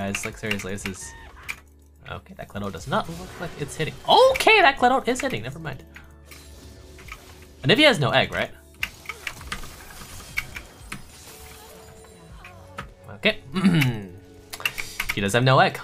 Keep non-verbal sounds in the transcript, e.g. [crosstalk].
Guys, like seriously, this is... Okay, that Cloud does not look like it's hitting. Okay, that Cloud is hitting, never mind. And if he has no egg, right? Okay. [clears throat] he does have no egg.